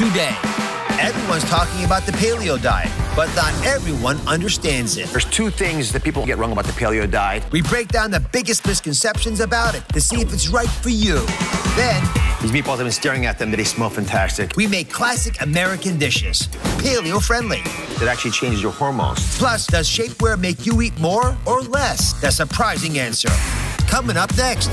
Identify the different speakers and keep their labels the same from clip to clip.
Speaker 1: today. Everyone's talking about the paleo diet, but not everyone understands it.
Speaker 2: There's two things that people get wrong about the paleo diet.
Speaker 1: We break down the biggest misconceptions about it to see if it's right for you. Then,
Speaker 2: These meatballs, I've been staring at them, they smell fantastic.
Speaker 1: we make classic American dishes, paleo friendly.
Speaker 2: It actually changes your hormones.
Speaker 1: Plus, does shapewear make you eat more or less? The surprising answer. Coming up next.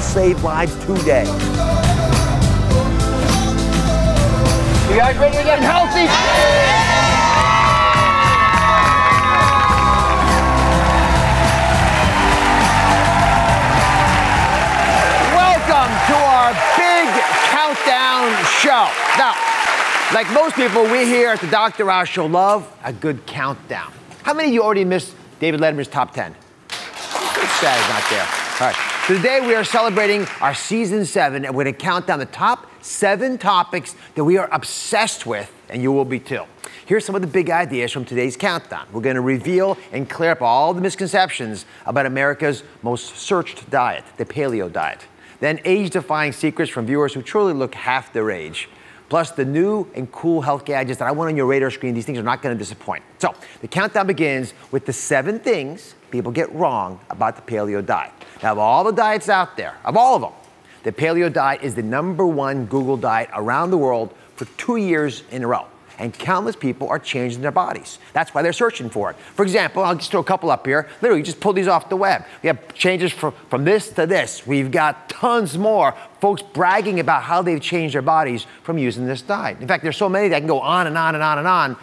Speaker 2: Save lives today.
Speaker 3: You guys ready to get healthy? Welcome to our big countdown show. Now, like most people, we here at the Dr. Oz Show love a good countdown. How many of you already missed David Letterman's top 10? Sad is not there. All right. Today we are celebrating our season seven, and we're to count down the top seven topics that we are obsessed with, and you will be too. Here's some of the big ideas from today's countdown. We're going to reveal and clear up all the misconceptions about America's most searched diet, the paleo diet. Then age-defying secrets from viewers who truly look half their age. Plus the new and cool health gadgets that I want on your radar screen. These things are not going to disappoint. So the countdown begins with the seven things people get wrong about the paleo diet. Now, of all the diets out there, of all of them, the paleo diet is the number one Google diet around the world for two years in a row. And countless people are changing their bodies. That's why they're searching for it. For example, I'll just throw a couple up here. Literally, just pull these off the web. We have changes from, from this to this. We've got tons more folks bragging about how they've changed their bodies from using this diet. In fact, there's so many that I can go on and on and on and on.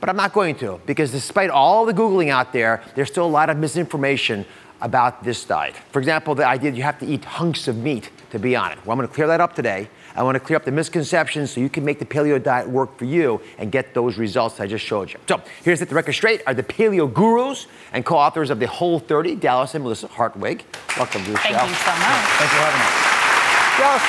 Speaker 3: But I'm not going to because despite all the Googling out there, there's still a lot of misinformation about this diet. For example, the idea that you have to eat hunks of meat to be on it. Well, I'm going to clear that up today. I want to clear up the misconceptions so you can make the paleo diet work for you and get those results I just showed you. So here's Set the Record Straight are the paleo gurus and co-authors of the Whole 30, Dallas and Melissa Hartwig. Welcome to the
Speaker 4: Thank
Speaker 2: show.
Speaker 4: you so much.
Speaker 2: Thanks for having us. Dallas,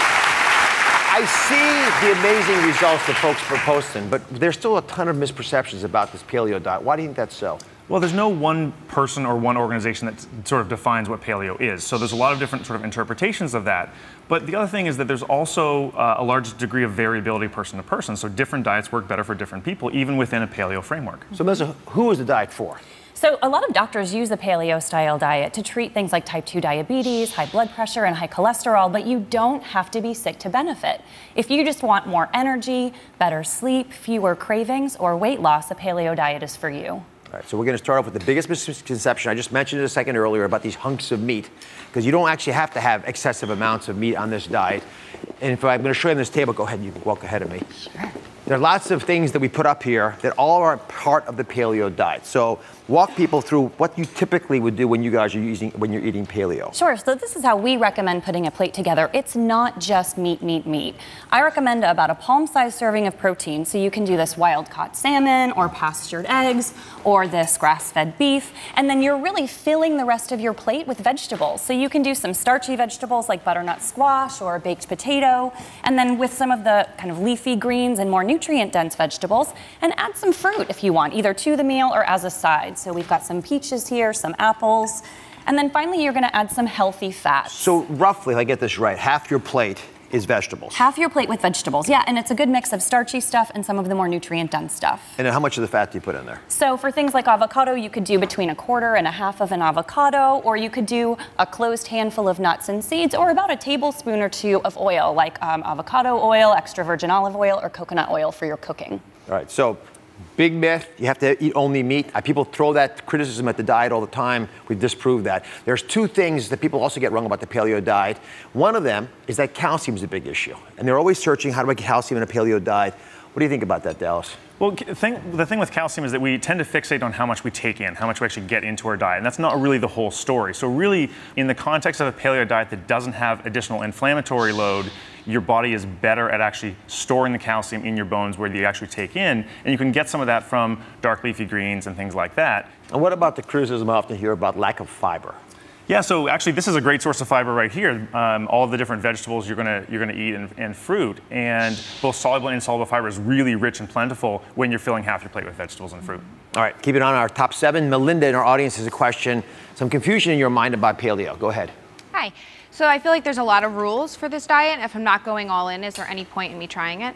Speaker 2: I see the amazing results that folks are posting, but there's still a ton of misperceptions about this paleo diet. Why do you think that's so?
Speaker 5: Well, there's no one person or one organization that sort of defines what paleo is. So there's a lot of different sort of interpretations of that. But the other thing is that there's also uh, a large degree of variability person to person. So different diets work better for different people, even within a paleo framework.
Speaker 2: So, Melissa, who is the diet for?
Speaker 4: So, a lot of doctors use the paleo style diet to treat things like type 2 diabetes, high blood pressure, and high cholesterol, but you don't have to be sick to benefit. If you just want more energy, better sleep, fewer cravings, or weight loss, a paleo diet is for you.
Speaker 2: All right, so we're going to start off with the biggest misconception. I just mentioned it a second earlier about these hunks of meat, because you don't actually have to have excessive amounts of meat on this diet. And if I'm going to show you on this table, go ahead, and you can walk ahead of me.
Speaker 4: Sure.
Speaker 2: There are lots of things that we put up here that all are part of the paleo diet. So walk people through what you typically would do when you guys are using when you're eating paleo.
Speaker 4: Sure, so this is how we recommend putting a plate together. It's not just meat, meat, meat. I recommend about a palm sized serving of protein. So you can do this wild caught salmon or pastured eggs or this grass fed beef. And then you're really filling the rest of your plate with vegetables. So you can do some starchy vegetables like butternut squash or baked potato. And then with some of the kind of leafy greens and more nutrient dense vegetables. And add some fruit if you want, either to the meal or as a side. So we've got some peaches here, some apples. And then finally, you're gonna add some healthy fats.
Speaker 2: So roughly, if I get this right, half your plate is vegetables.
Speaker 4: Half your plate with vegetables, yeah, and it's a good mix of starchy stuff and some of the more nutrient dense stuff.
Speaker 2: And then how much of the fat do you put in there?
Speaker 4: So for things like avocado, you could do between a quarter and a half of an avocado, or you could do a closed handful of nuts and seeds, or about a tablespoon or two of oil, like um, avocado oil, extra virgin olive oil, or coconut oil for your cooking.
Speaker 2: All right, so big myth, you have to eat only meat. People throw that criticism at the diet all the time. We've disproved that. There's two things that people also get wrong about the paleo diet. One of them is that calcium is a big issue. And they're always searching, how do I get calcium in a paleo diet? What do you think about that, Dallas?
Speaker 5: Well, the thing with calcium is that we tend to fixate on how much we take in, how much we actually get into our diet, and that's not really the whole story. So, really, in the context of a paleo diet that doesn't have additional inflammatory load, your body is better at actually storing the calcium in your bones where you actually take in, and you can get some of that from dark leafy greens and things like that.
Speaker 2: And what about the criticism I often hear about lack of fiber?
Speaker 5: Yeah, so actually, this is a great source of fiber right here. Um, all the different vegetables you're gonna you're gonna eat and, and, fruit, and both soluble and insoluble fiber is really rich and plentiful when you're filling half your plate with vegetables and fruit.
Speaker 3: All right, keep it on our top seven. Melinda in our audience has a question. Some confusion in your mind about paleo. Go ahead.
Speaker 6: Hi. So I feel like there's a lot of rules for this diet. If I'm not going all in, is there any point in me trying it?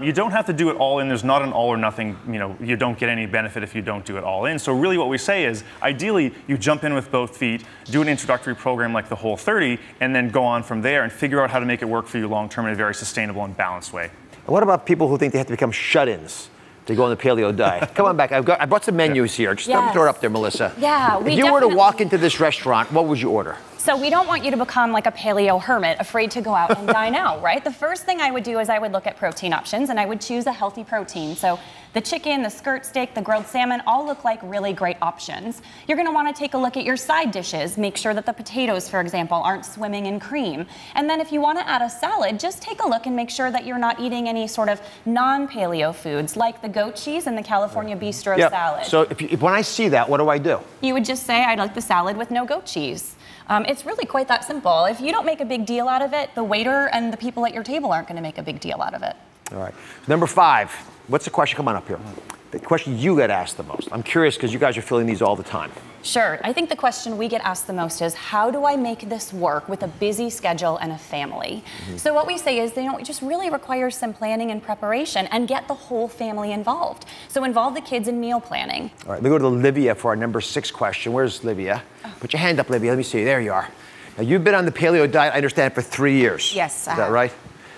Speaker 5: You don't have to do it all in. There's not an all or nothing, you know, you don't get any benefit if you don't do it all in. So really what we say is ideally you jump in with both feet, do an introductory program like the Whole 30, and then go on from there and figure out how to make it work for you long term in a very sustainable and balanced way.
Speaker 3: And what about people who think they have to become shut-ins? to go on the paleo diet. Come on back. I've got I brought some menus here. Just yes. throw it up there, Melissa.
Speaker 4: Yeah,
Speaker 3: If you were to walk into this restaurant, what would you order?
Speaker 4: So we don't want you to become like a paleo hermit, afraid to go out and dine out, right? The first thing I would do is I would look at protein options and I would choose a healthy protein. So the chicken, the skirt steak, the grilled salmon all look like really great options. You're gonna wanna take a look at your side dishes. Make sure that the potatoes, for example, aren't swimming in cream. And then if you wanna add a salad, just take a look and make sure that you're not eating any sort of non-paleo foods like the goat cheese and the California bistro
Speaker 3: yep.
Speaker 4: salad.
Speaker 3: So if, you, if when I see that, what do I do?
Speaker 4: You would just say, I'd like the salad with no goat cheese. Um, it's really quite that simple. If you don't make a big deal out of it, the waiter and the people at your table aren't going to make a big deal out of it.
Speaker 3: All right. Number five. What's the question? Come on up here. The question you get asked the most. I'm curious because you guys are filling these all the time.
Speaker 4: Sure. I think the question we get asked the most is how do I make this work with a busy schedule and a family? Mm-hmm. So what we say is you know it just really requires some planning and preparation and get the whole family involved. So involve the kids in meal planning.
Speaker 3: All right, let me go to Livia for our number six question. Where's Livia? Oh. Put your hand up, Livia. Let me see. There you are. Now you've been on the paleo diet, I understand, for three years.
Speaker 7: Yes.
Speaker 3: Is that right?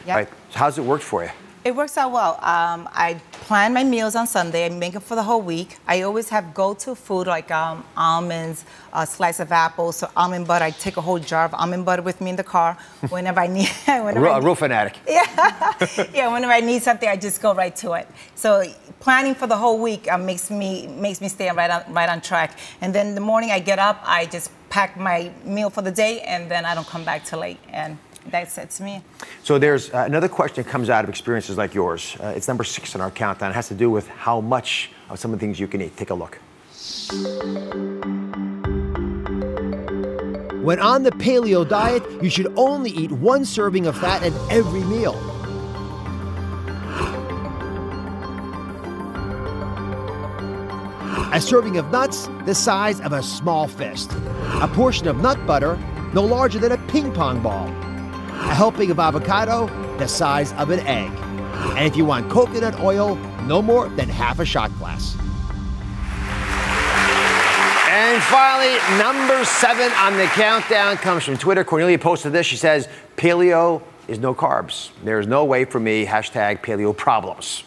Speaker 7: Yeah.
Speaker 3: Right. So how's it worked for you?
Speaker 7: It works out well. Um, I plan my meals on Sunday. I make them for the whole week. I always have go-to food like um, almonds, a slice of apple, so almond butter. I take a whole jar of almond butter with me in the car whenever I need.
Speaker 3: whenever a, real fanatic.
Speaker 7: Yeah, yeah. Whenever I need something, I just go right to it. So planning for the whole week uh, makes me makes me stay right on right on track. And then the morning I get up, I just pack my meal for the day, and then I don't come back till late. And that's it's me.
Speaker 3: So there's uh, another question that comes out of experiences like yours. Uh, it's number six in our countdown. It has to do with how much of some of the things you can eat. Take a look.
Speaker 1: When on the paleo diet, you should only eat one serving of fat at every meal. A serving of nuts the size of a small fist. A portion of nut butter no larger than a ping pong ball a helping of avocado the size of an egg. And if you want coconut oil, no more than half a shot glass.
Speaker 3: And finally, number seven on the countdown comes from Twitter. Cornelia posted this. She says, Paleo is no carbs. There's no way for me, hashtag paleo problems.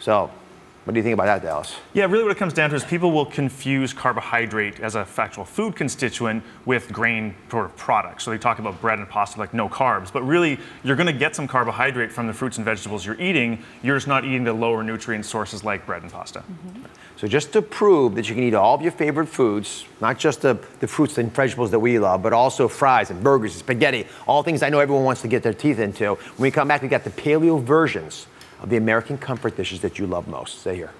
Speaker 3: So what do you think about that, Dallas?
Speaker 5: Yeah, really what it comes down to is people will confuse carbohydrate as a factual food constituent with grain sort of products. So they talk about bread and pasta like no carbs, but really you're going to get some carbohydrate from the fruits and vegetables you're eating. You're just not eating the lower nutrient sources like bread and pasta. Mm-hmm.
Speaker 3: So just to prove that you can eat all of your favorite foods, not just the, the fruits and vegetables that we love, but also fries and burgers and spaghetti, all things I know everyone wants to get their teeth into. When we come back, we got the paleo versions of the American comfort dishes that you love most. Say here.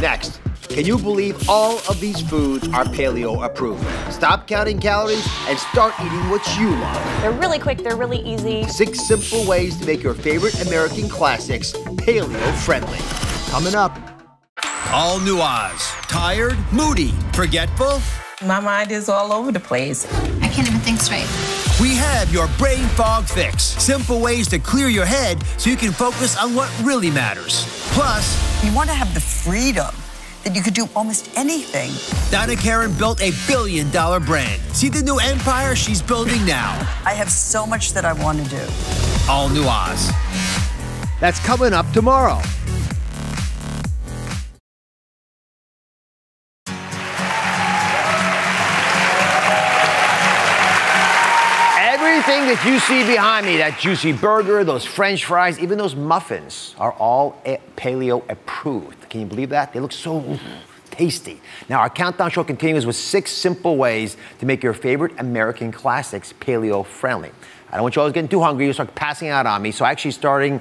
Speaker 3: Next, can you believe all of these foods are paleo approved? Stop counting calories and start eating what you love.
Speaker 4: They're really quick, they're really easy.
Speaker 3: Six simple ways to make your favorite American classics paleo friendly. Coming up.
Speaker 1: All new Oz. Tired, moody, forgetful?
Speaker 7: My mind is all over the place.
Speaker 8: I can't even think straight.
Speaker 1: We have your brain fog fix. Simple ways to clear your head so you can focus on what really matters. Plus,
Speaker 9: you want to have the freedom that you could do almost anything.
Speaker 1: Donna Karan built a billion dollar brand. See the new empire she's building now.
Speaker 9: I have so much that I want to do.
Speaker 1: All new Oz.
Speaker 3: That's coming up tomorrow. Everything that you see behind me, that juicy burger, those french fries, even those muffins, are all paleo approved. Can you believe that? They look so tasty. Now, our countdown show continues with six simple ways to make your favorite American classics paleo friendly. I don't want you all getting too hungry, you start passing out on me, so actually starting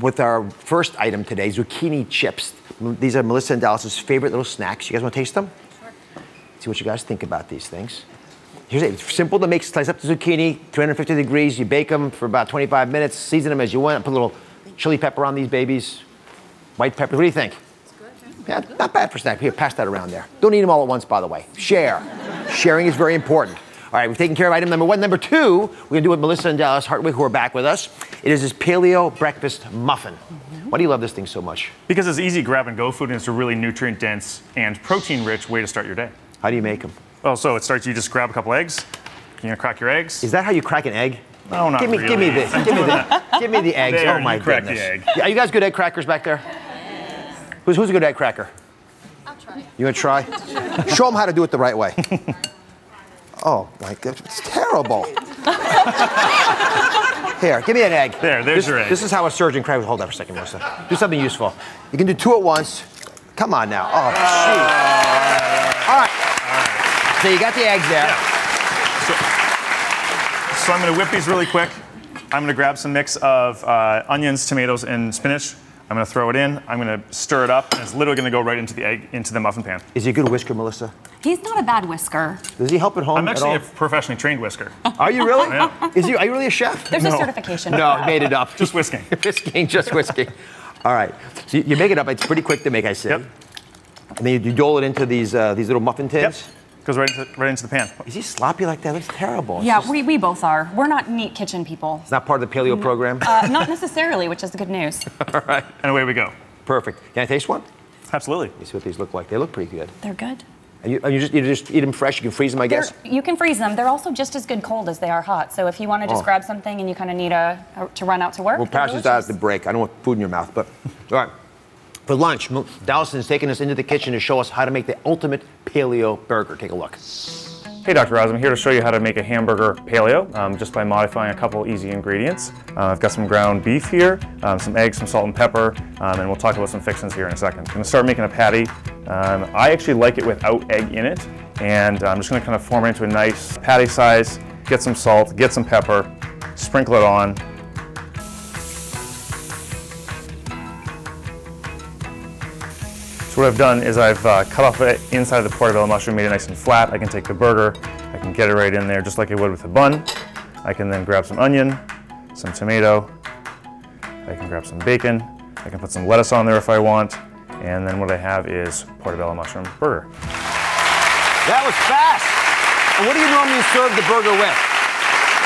Speaker 3: with our first item today, zucchini chips. These are Melissa and Dallas's favorite little snacks. You guys want to taste them? Sure. See what you guys think about these things. Here's it. It's simple to make. Slice up the zucchini, 350 degrees. You bake them for about 25 minutes. Season them as you want. Put a little chili pepper on these babies. White pepper. What do you think? It's good, yeah, not bad for snack. Here, pass that around there. Don't eat them all at once, by the way. Share. Sharing is very important. All right, we've taken care of item number one. Number two, we're gonna do it with Melissa and Dallas Hartwig, who are back with us. It is this paleo breakfast muffin. Mm-hmm. Why do you love this thing so much?
Speaker 5: Because it's easy grab and go food and it's a really nutrient dense and protein rich way to start your day.
Speaker 3: How do you make them?
Speaker 5: Well, so it starts, you just grab a couple eggs, you're gonna crack your eggs.
Speaker 3: Is that how you crack an egg?
Speaker 5: No, not
Speaker 3: give me,
Speaker 5: really.
Speaker 3: Give me this. Give me the, give me the eggs.
Speaker 5: There,
Speaker 3: oh my
Speaker 5: you crack the egg.
Speaker 3: Yeah, are you guys good egg crackers back there? Who's, who's a good egg cracker?
Speaker 8: I'll try.
Speaker 3: You gonna try? Show them how to do it the right way. oh my god, it's terrible. Here, give me an egg.
Speaker 5: There, there's
Speaker 3: this,
Speaker 5: your egg.
Speaker 3: This is how a surgeon cracks. Hold on for a second, Melissa. Do something useful. You can do two at once. Come on now. Oh, jeez. All right. So you got the eggs there.
Speaker 5: So I'm gonna whip these really quick. I'm gonna grab some mix of uh, onions, tomatoes, and spinach. I'm gonna throw it in. I'm gonna stir it up, and it's literally gonna go right into the egg, into the muffin pan.
Speaker 3: Is he a good whisker, Melissa?
Speaker 4: He's not a bad whisker.
Speaker 3: Does he help at home
Speaker 5: I'm
Speaker 3: at
Speaker 5: actually
Speaker 3: all?
Speaker 5: a professionally trained whisker.
Speaker 3: Are you really?
Speaker 5: Yeah.
Speaker 3: Is he? Are you really a chef?
Speaker 4: There's a
Speaker 5: No.
Speaker 4: certification.
Speaker 3: No, I made it up.
Speaker 5: Just whisking.
Speaker 3: whisking, just whisking. All right. So you, you make it up. It's pretty quick to make, I say.
Speaker 5: Yep.
Speaker 3: And then you, you dole it into these uh, these little muffin tins.
Speaker 5: Yep.
Speaker 3: Tins.
Speaker 5: Goes right into, right into the pan.
Speaker 3: Is he sloppy like that? That's terrible.
Speaker 4: Yeah,
Speaker 3: just-
Speaker 4: we, we both are. We're not neat kitchen people.
Speaker 3: it's not part of the paleo program.
Speaker 4: Uh, not necessarily, which is the good news.
Speaker 3: All right.
Speaker 5: And away we go.
Speaker 3: Perfect. Can I taste one?
Speaker 5: Absolutely.
Speaker 3: Let me see what these look like. They look pretty good.
Speaker 4: They're good.
Speaker 3: And you, and you just you just eat them fresh. You can freeze them, I
Speaker 4: They're,
Speaker 3: guess.
Speaker 4: you can freeze them. They're also just as good cold as they are hot. So if you want to just
Speaker 3: Oh.
Speaker 4: grab something and you kind of need a, a to run out to work,
Speaker 3: We'll
Speaker 4: they're
Speaker 3: pass this out at the break. I don't want food in your mouth, but all right. For lunch, Dallason's taking us into the kitchen to show us how to make the ultimate paleo burger. Take a look.
Speaker 5: Hey, Dr. Oz, I'm here to show you how to make a hamburger paleo um, just by modifying a couple easy ingredients. Uh, I've got some ground beef here, um, some eggs, some salt and pepper, um, and we'll talk about some fixings here in a second. I'm gonna start making a patty. Um, I actually like it without egg in it, and I'm just gonna kind of form it into a nice patty size, get some salt, get some pepper, sprinkle it on. What I've done is I've uh, cut off the inside of the portobello mushroom, made it nice and flat. I can take the burger, I can get it right in there just like I would with a bun. I can then grab some onion, some tomato, I can grab some bacon, I can put some lettuce on there if I want, and then what I have is portobello mushroom burger.
Speaker 3: That was fast. And what do you normally serve the burger with?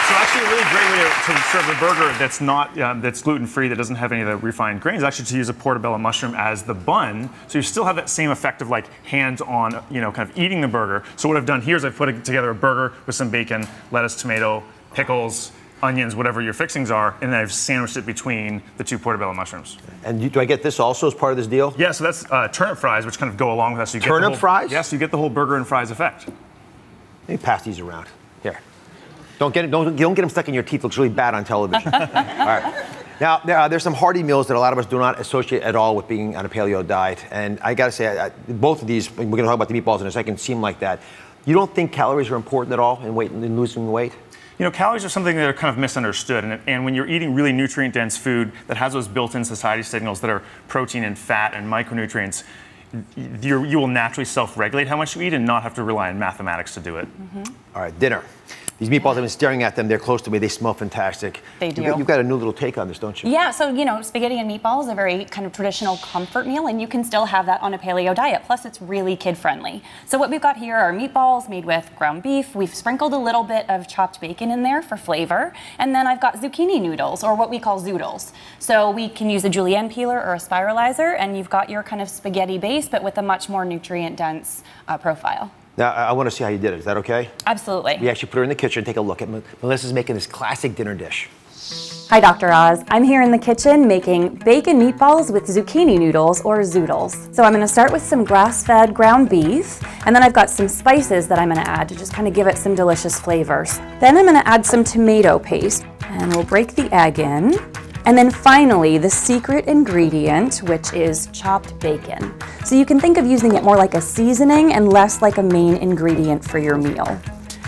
Speaker 5: So actually, a really great way to, to serve a burger that's not um, that's gluten free, that doesn't have any of the refined grains, is actually to use a portobello mushroom as the bun. So you still have that same effect of like hands-on, you know, kind of eating the burger. So what I've done here is I've put together a burger with some bacon, lettuce, tomato, pickles, onions, whatever your fixings are, and then I've sandwiched it between the two portobello mushrooms.
Speaker 3: And you, do I get this also as part of this deal?
Speaker 5: Yeah, so that's uh, turnip fries, which kind of go along with that. So you get the
Speaker 3: Turnip
Speaker 5: whole-
Speaker 3: fries?
Speaker 5: Yes, you get the whole burger and fries effect.
Speaker 3: Let me pass these around. Here. Don't get don't, don't get them stuck in your teeth. It looks really bad on television. all right. Now there are, there's some hearty meals that a lot of us do not associate at all with being on a paleo diet, and I got to say, I, I- both of these. We're going to talk about the meatballs in a second. Seem like that. You don't think calories are important at all in weight in losing weight?
Speaker 5: You know, calories are something that are kind of misunderstood. And, and when you're eating really nutrient dense food that has those built in satiety signals that are protein and fat and micronutrients, you're, you will naturally self regulate how much you eat and not have to rely on mathematics to do it. Mm-hmm.
Speaker 3: All right, dinner. These meatballs, I've been staring at them. They're close to me. They smell fantastic.
Speaker 4: They
Speaker 3: You've
Speaker 4: do.
Speaker 3: got, you've got a new little take on this, don't you?
Speaker 4: Yeah, so you know, spaghetti and meatballs is a very kind of traditional comfort meal, and you can still have that on a paleo diet. Plus, it's really kid friendly. So what we've got here are meatballs made with ground beef. We've sprinkled a little bit of chopped bacon in there for flavor, and then I've got zucchini noodles, or what we call zoodles. So we can use a julienne peeler or a spiralizer, and you've got your kind of spaghetti base, but with a much more nutrient dense uh, profile.
Speaker 3: Now, I, I want to see how you did it. Is that okay?
Speaker 4: Absolutely.
Speaker 3: We actually put her in the kitchen. Take a look at Melissa's making this classic dinner dish.
Speaker 4: Hi, Dr. Oz. I'm here in the kitchen making bacon meatballs with zucchini noodles or zoodles. So I'm gonna start with some grass-fed ground beef, and then I've got some spices that I'm gonna add to just kind of give it some delicious flavors. Then I'm gonna add some tomato paste, and we'll break the egg in. And then finally, the secret ingredient, which is chopped bacon. So you can think of using it more like a seasoning and less like a main ingredient for your meal.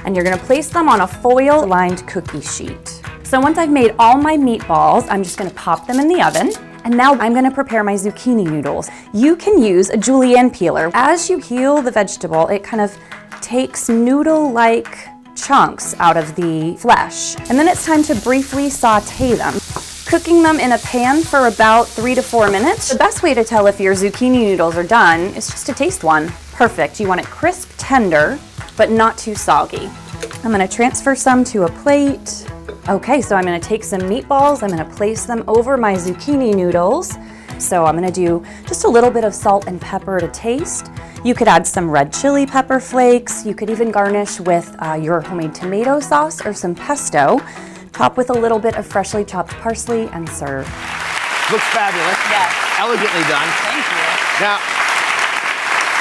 Speaker 4: And you're gonna place them on a foil lined cookie sheet. So once I've made all my meatballs, I'm just gonna pop them in the oven. And now I'm gonna prepare my zucchini noodles. You can use a julienne peeler. As you peel the vegetable, it kind of takes noodle-like chunks out of the flesh. And then it's time to briefly saute them. Cooking them in a pan for about three to four minutes. The best way to tell if your zucchini noodles are done is just to taste one. Perfect, you want it crisp, tender, but not too soggy. I'm gonna transfer some to a plate. Okay, so I'm gonna take some meatballs, I'm gonna place them over my zucchini noodles. So I'm gonna do just a little bit of salt and pepper to taste. You could add some red chili pepper flakes. You could even garnish with uh, your homemade tomato sauce or some pesto. Top with a little bit of freshly chopped parsley and serve.
Speaker 3: Looks fabulous.
Speaker 4: Yes.
Speaker 3: Elegantly done.
Speaker 4: Thank you.
Speaker 3: Now,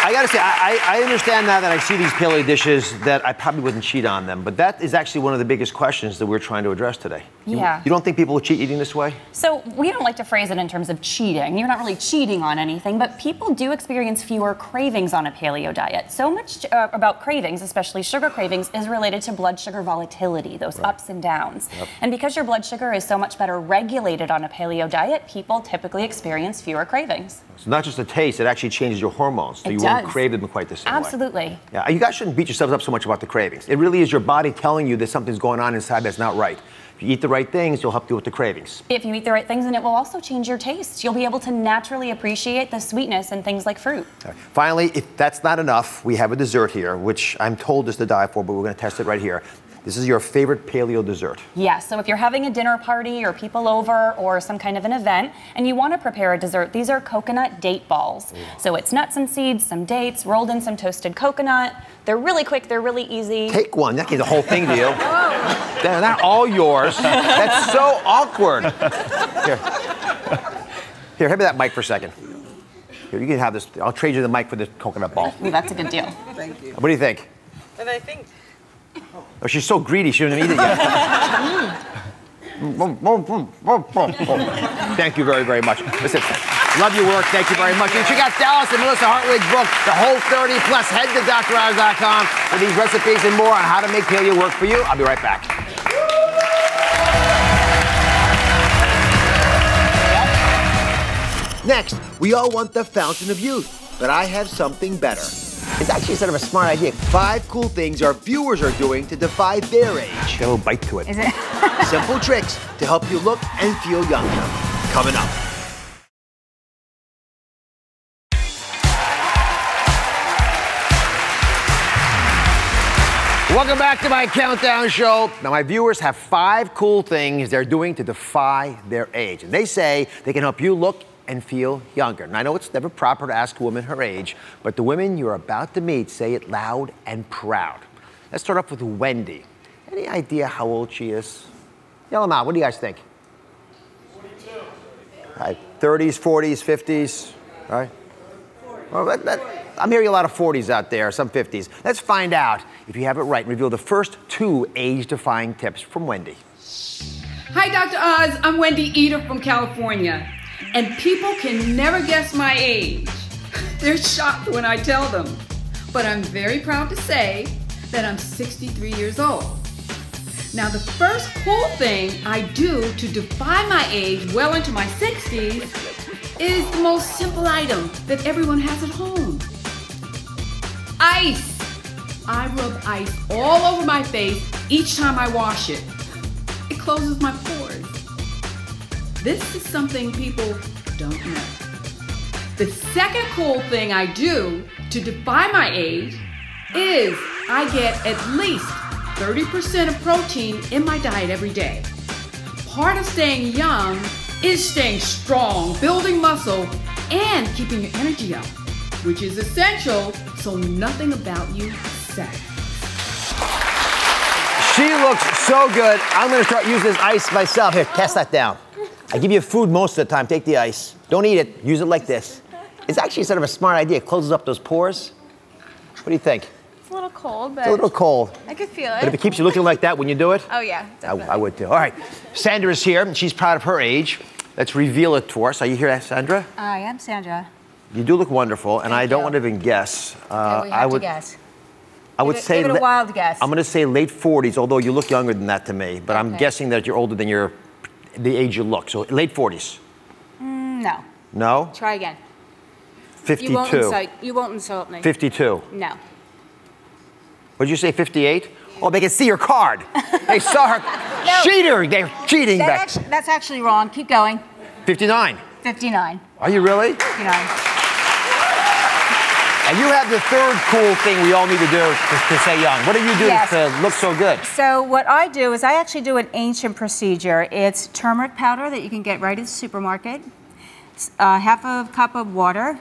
Speaker 3: I gotta say, I, I understand now that I see these paleo dishes that I probably wouldn't cheat on them, but that is actually one of the biggest questions that we're trying to address today. You-
Speaker 4: Yeah.
Speaker 3: You don't think people will cheat eating this way?
Speaker 4: So we don't like to phrase it in terms of cheating. You're not really cheating on anything, but people do experience fewer cravings on a paleo diet. So much uh, about cravings, especially sugar cravings, is related to blood sugar volatility, those ups and downs. And because your blood sugar is so much better regulated on a paleo diet, people typically experience fewer cravings.
Speaker 3: It's not just the taste, it actually changes your hormones, so
Speaker 4: It
Speaker 3: you won't crave them quite the same way.
Speaker 4: Absolutely.
Speaker 3: Yeah, you guys shouldn't beat yourselves up so much about the cravings. It really is your body telling you that something's going on inside that's not right. If you eat the right things, you'll help deal with the cravings.
Speaker 4: If you eat the right things, and it will also change your taste. You'll be able to naturally appreciate the sweetness in things like fruit.
Speaker 3: Finally, if that's not enough, we have a dessert here, which I'm told is to die for, but we're gonna test it right here. This is your favorite paleo dessert.
Speaker 4: Yes, so if you're having a dinner party or people over or some kind of an event and you want to prepare a dessert, these are coconut date balls. So it's nuts and seeds, some dates, rolled in some toasted coconut. They're really quick, they're really easy.
Speaker 3: Take one, that gives the whole thing to you. They're not all yours. That's so awkward. Here. Here, hand me that mic for a second. Here, you can have this. I'll trade you the mic for the coconut ball.
Speaker 4: Ooh, that's a good deal. Thank you.
Speaker 3: What do you think?
Speaker 10: And I think
Speaker 3: Oh, she's so greedy, she doesn't eat it yet. Thank you very, very much. Listen, love your work. Thank you very much. And check out Dallas and Melissa Hartwig's book, The Whole 30 Plus. Head to DrOz.com for these recipes and more on how to make paleo work for you. I'll be right back.
Speaker 11: Next, we all want the fountain of youth, but I have something better. It's actually sort of a smart idea. Five cool things our viewers are doing to defy their age.
Speaker 3: Got a little bite to it.
Speaker 12: Is it?
Speaker 11: Simple tricks to help you look and feel younger. Coming up.
Speaker 3: Welcome back to my countdown show. Now, my viewers have five cool things they're doing to defy their age. And they say they can help you look and feel younger. And I know it's never proper to ask a woman her age, but the women you're about to meet say it loud and proud. Let's start off with Wendy. Any idea how old she is? Yell them out. What do you guys think? 42. All right, 30s, 40s, 50s. All right. Well, that, that, I'm hearing a lot of 40s out there, some 50s. Let's find out if you have it right and reveal the first two age defying tips from Wendy.
Speaker 13: Hi, Dr. Oz. I'm Wendy Eder from California. And people can never guess my age. They're shocked when I tell them. But I'm very proud to say that I'm 63 years old. Now, the first cool thing I do to defy my age well into my 60s is the most simple item that everyone has at home ice. I rub ice all over my face each time I wash it. It closes my pores. This is something people don't know. The second cool thing I do to defy my age is I get at least 30% of protein in my diet every day. Part of staying young is staying strong, building muscle, and keeping your energy up, which is essential so nothing about you sags.
Speaker 3: She looks so good. I'm gonna start using this ice myself. Here, pass that down. I give you food most of the time. Take the ice. Don't eat it. Use it like this. It's actually sort of a smart idea. It closes up those pores. What do you think?
Speaker 12: It's a little cold, but
Speaker 3: It's a little cold.
Speaker 12: I could feel it.
Speaker 3: But if it keeps you looking like that when you do it,
Speaker 12: oh yeah,
Speaker 3: I,
Speaker 12: definitely.
Speaker 3: I would too. All right, Sandra is here, and she's proud of her age. Let's reveal it to us. Are you here, Sandra?
Speaker 8: I am Sandra.
Speaker 3: You do look wonderful, and I don't
Speaker 8: you.
Speaker 3: want to even guess. Uh,
Speaker 8: Okay, we
Speaker 3: I would.
Speaker 8: to guess.
Speaker 3: I would
Speaker 8: Give it-
Speaker 3: say
Speaker 8: give it a wild guess.
Speaker 3: I'm going to say late 40s, although you look younger than that to me. But I'm guessing that you're older than your the age you look. So late 40s.
Speaker 8: Mm, no.
Speaker 3: No.
Speaker 8: Try again.
Speaker 3: 52.
Speaker 8: You won't insult. You won't insult me.
Speaker 3: 52.
Speaker 8: No.
Speaker 3: What did you say? 58? Oh, they can see your card. they saw her.
Speaker 8: No.
Speaker 3: Cheater. They're cheating
Speaker 8: That
Speaker 3: back.
Speaker 8: actu- that's actually wrong. Keep going.
Speaker 3: 59.
Speaker 8: 59.
Speaker 3: Are you really?
Speaker 8: 59.
Speaker 3: And you have the third cool thing we all need to do to, to stay young. What do you do
Speaker 8: Yes.
Speaker 3: to look so good?
Speaker 8: So what I do is I actually do an ancient procedure. It's turmeric powder that you can get right at the supermarket, uh, half a cup of water,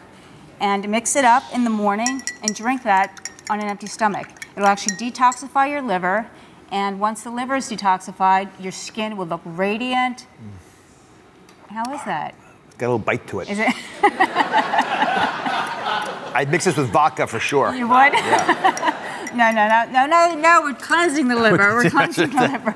Speaker 8: and mix it up in the morning and drink that on an empty stomach. It'll actually detoxify your liver, and once the liver is detoxified, your skin will look radiant. How is that?
Speaker 3: It's got a little bite to it.
Speaker 8: Is it?
Speaker 3: I'd mix this with vodka for sure.
Speaker 8: You would? no, no, no, no, no, no. We're cleansing the liver. We're cleansing the liver.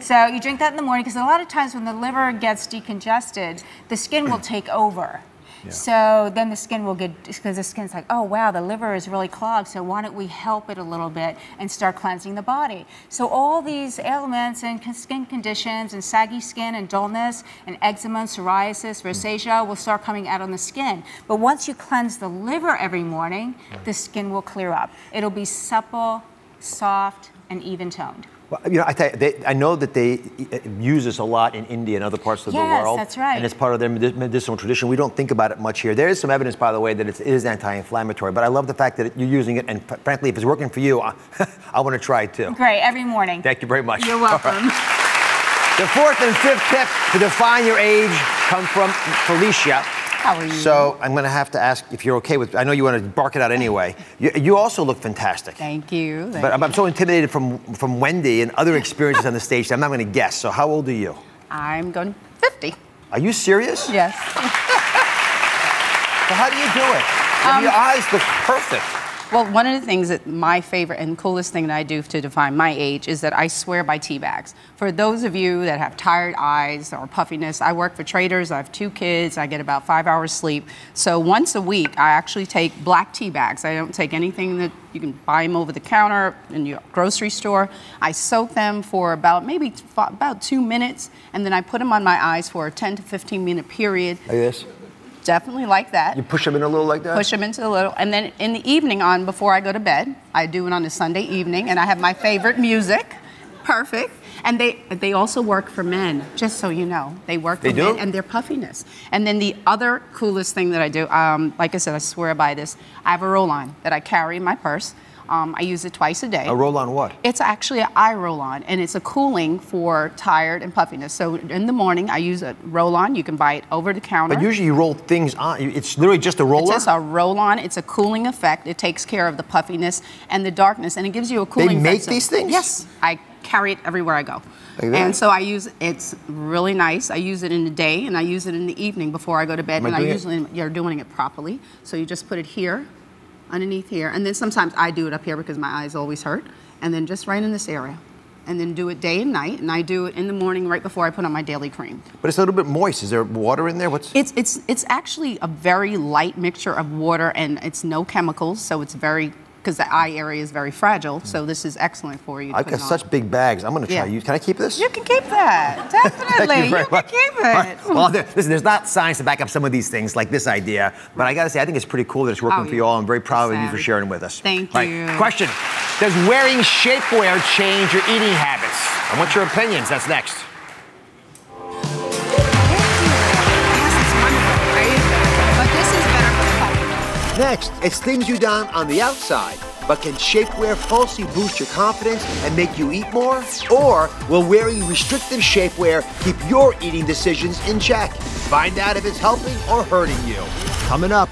Speaker 8: So you drink that in the morning because a lot of times when the liver gets decongested, the skin will take over. So then the skin will get because the skin's like, oh wow, the liver is really clogged. So why don't we help it a little bit and start cleansing the body? So all these ailments and skin conditions and saggy skin and dullness and eczema, psoriasis, hmm. rosacea will start coming out on the skin. But once you cleanse the liver every morning, the skin will clear up. It'll be supple, soft, and even toned.
Speaker 3: Well, you know, I, you, they, I know that they uh, use this a lot in India and other parts of the
Speaker 8: Yes,
Speaker 3: world.
Speaker 8: that's right.
Speaker 3: And it's part of their medicinal tradition. We don't think about it much here. There is some evidence, by the way, that it's, it is anti-inflammatory. But I love the fact that you're using it. And frankly, if it's working for you, I, I want to try it too.
Speaker 8: Great, every morning.
Speaker 3: Thank you very much.
Speaker 8: You're
Speaker 3: All right.
Speaker 8: welcome.
Speaker 3: The fourth and fifth tip to define your age come from Felicia.
Speaker 8: How are you?
Speaker 3: So I'm going to have to ask if you're okay with. I know you want to bark it out anyway. You, you also look fantastic.
Speaker 14: Thank you. Thank
Speaker 3: But I'm, I'm so intimidated from from Wendy and other experiences on the stage. that I'm not going to guess. So how old are you?
Speaker 14: I'm going 50.
Speaker 3: Are you serious?
Speaker 14: Yes.
Speaker 3: So how do you do it?
Speaker 14: Um,
Speaker 3: your eyes look perfect.
Speaker 14: Well, one of the things that my favorite and coolest thing that I do to define my age is that I swear by tea bags. For those of you that have tired eyes or puffiness, I work for traders. I have two kids. I get about five hours sleep. So once a week, I actually take black tea bags. I don't take anything that you can buy them over the counter in your grocery store. I soak them for about maybe about two minutes, and then I put them on my eyes for a 10 to 15 minute period.
Speaker 3: This.
Speaker 14: Definitely like that.
Speaker 3: You push them in a little like that.
Speaker 14: Push them into the little, and then in the evening on before I go to bed, I do it on a Sunday evening, and I have my favorite music. Perfect. And they they also work for men, just so you know. They work for
Speaker 3: They do?
Speaker 14: men and their puffiness. And then the other coolest thing that I do, um, like I said, I swear by this. I have a roll-on that I carry in my purse. Um, I use it twice a day.
Speaker 3: A roll on what?
Speaker 14: It's actually an eye roll on, and it's a cooling for tired and puffiness. So in the morning, I use a roll on. You can buy it over the counter.
Speaker 3: But usually you roll things on. It's literally just a roller.
Speaker 14: It's just a roll on. It's a cooling effect. It takes care of the puffiness and the darkness, and it gives you a cooling effect.
Speaker 3: make
Speaker 14: So-
Speaker 3: these things?
Speaker 14: Yes, I carry it everywhere I go.
Speaker 3: Like
Speaker 14: and so I use it's really nice. I use it in the day and I use it in the evening before I go to bed.
Speaker 3: Am I
Speaker 14: and I
Speaker 3: it?
Speaker 14: usually you're doing it properly. So you just put it here, underneath here, and then sometimes I do it up here because my eyes always hurt, and then just right in this area. And then do it day and night, and I do it in the morning right before I put on my daily cream.
Speaker 3: But it's a little bit moist. Is there water in there? What's?
Speaker 14: It's it's it's actually a very light mixture of water and it's no chemicals, so it's very because the eye area is very fragile. So mm. this is excellent for you.
Speaker 3: I've got such big bags. I'm going to try.
Speaker 14: Yeah.
Speaker 3: You can I keep this?
Speaker 14: You can keep that definitely.
Speaker 3: Thank you
Speaker 14: can keep it.
Speaker 3: right. Well, there, listen, there's not science to back up some of these things, like this idea, but I got to say, I think it's pretty cool that it's working
Speaker 14: Oh,
Speaker 3: for you all. I'm very proud of you for sharing with us.
Speaker 14: Thank
Speaker 3: All right,
Speaker 14: you.
Speaker 3: Question: Does wearing shapewear change your eating habits? I want your opinions? That's next.
Speaker 1: Next, it slims you down on the outside, but can shapewear falsely boost your confidence and make you eat more? Or will wearing restrictive shapewear keep your eating decisions in check? Find out if it's helping or hurting you. Coming up.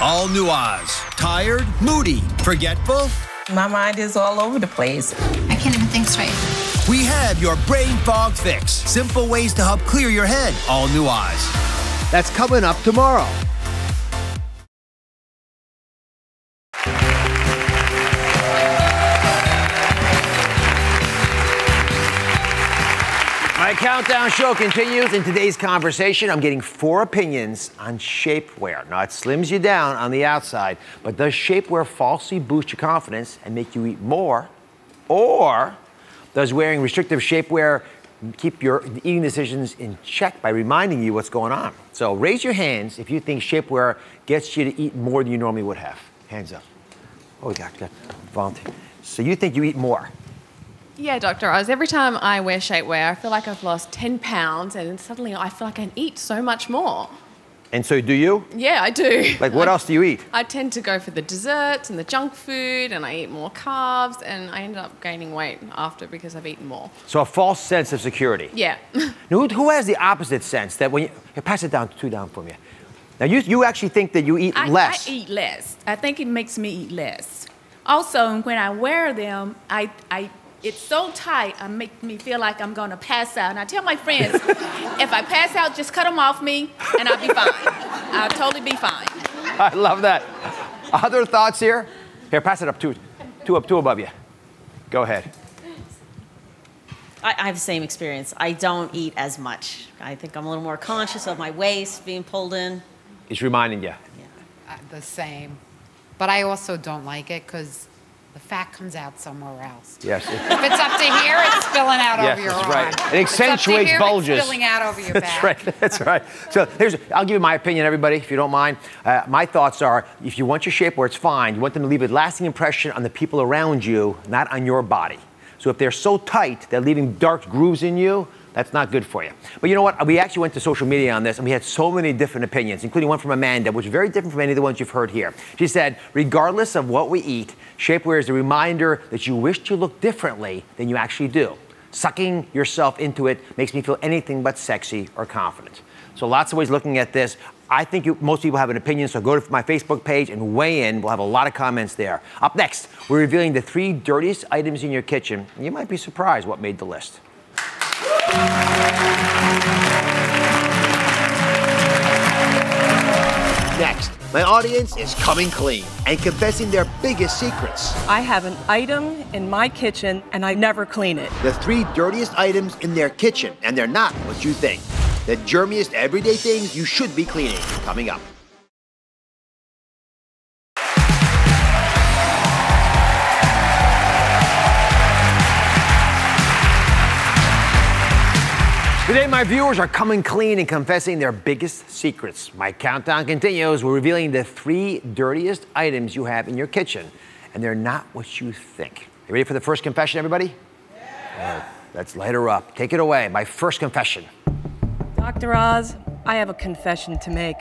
Speaker 15: All new Oz. Tired, moody, forgetful?
Speaker 7: My mind is all over the place.
Speaker 16: I can't even think straight.
Speaker 15: We have your brain fog fix. Simple ways to help clear your head. All new Oz.
Speaker 1: That's coming up tomorrow.
Speaker 3: Countdown Show continues. In today's conversation, I'm getting four opinions on shapewear. Now, it slims you down on the outside, but does shapewear falsely boost your confidence and make you eat more? Or does wearing restrictive shapewear keep your eating decisions in check by reminding you what's going on? So raise your hands if you think shapewear gets you to eat more than you normally would have. Hands up. Oh, we got, got volunteer. So you think you eat more?
Speaker 16: Yeah, Dr. Oz, every time I wear shapewear, I feel like I've lost 10 pounds and suddenly I feel like I can eat so much more.
Speaker 3: And so do you?
Speaker 16: Yeah, I do.
Speaker 3: Like what
Speaker 16: I,
Speaker 3: else do you eat?
Speaker 16: I tend to go for the desserts and the junk food and I eat more carbs and I end up gaining weight after because I've eaten more.
Speaker 3: So a false sense of security.
Speaker 16: Yeah.
Speaker 3: now, who, who has the opposite sense that when you here, pass it down, two down for me. Now you you actually think that you eat
Speaker 17: I,
Speaker 3: less.
Speaker 17: I eat less. I think it makes me eat less. Also, when I wear them, I I it's so tight, it make me feel like I'm gonna pass out. And I tell my friends, if I pass out, just cut them off me, and I'll be fine. I'll totally be fine.
Speaker 3: I love that. Other thoughts here? Here, pass it up two, two up, two above you. Go ahead.
Speaker 18: I, I have the same experience. I don't eat as much. I think I'm a little more conscious of my waist being pulled in.
Speaker 3: It's reminding you.
Speaker 19: Uh, the same. But I also don't like it because the fat comes out somewhere else.
Speaker 3: Yes.
Speaker 19: If it's up to here, it's spilling out
Speaker 3: Yes,
Speaker 19: over your
Speaker 3: that's
Speaker 19: arm.
Speaker 3: right. It
Speaker 19: If it's up to
Speaker 3: accentuates
Speaker 19: here,
Speaker 3: bulges.
Speaker 19: It's spilling out over your back.
Speaker 3: That's right. That's right. So here's, I'll give you my opinion, everybody, if you don't mind. Uh, my thoughts are, if you want your shape where it's fine, you want them to leave a lasting impression on the people around you, not on your body. So if they're so tight, they're leaving dark grooves in you. That's not good for you. But you know what? We actually went to social media on this, and we had so many different opinions, including one from Amanda, which is very different from any of the ones you've heard here. She said, regardless of what we eat, shapewear is a reminder that you wished you looked differently than you actually do. Sucking yourself into it makes me feel anything but sexy or confident. So lots of ways looking at this. I think you, most people have an opinion, so go to my Facebook page and weigh in. We'll have a lot of comments there. Up next, we're revealing the three dirtiest items in your kitchen. You might be surprised what made the list. Next, my audience is coming clean and confessing their biggest secrets.
Speaker 20: I have an item in my kitchen and I never clean it.
Speaker 3: The three dirtiest items in their kitchen, and they're not what you think. The germiest everyday things you should be cleaning. Coming up. Today, my viewers are coming clean and confessing their biggest secrets. My countdown continues. We're revealing the three dirtiest items you have in your kitchen, and they're not what you think. You ready for the first confession, everybody? Yeah. let's light her up. Take it away. My first confession.
Speaker 20: Dr. Oz, I have a confession to make.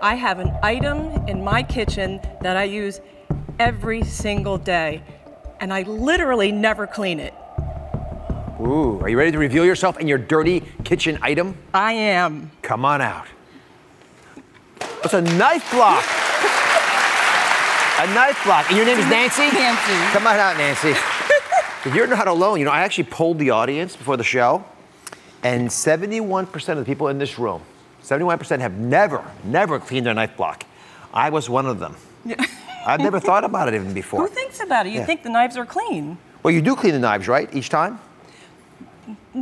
Speaker 20: I have an item in my kitchen that I use every single day, and I literally never clean it.
Speaker 3: Ooh, are you ready to reveal yourself and your dirty kitchen item?
Speaker 20: I am.
Speaker 3: Come on out. It's a knife block. a knife block. And your name is Nancy?
Speaker 20: Nancy.
Speaker 3: Come on out, Nancy. If You're not alone. You know, I actually polled the audience before the show, and 71% of the people in this room, 71% have never, never cleaned their knife block. I was one of them. I've never thought about it even before.
Speaker 20: Who thinks about it? You
Speaker 3: Yeah.
Speaker 20: think the knives are clean?
Speaker 3: Well, you do clean the knives, right? Each time?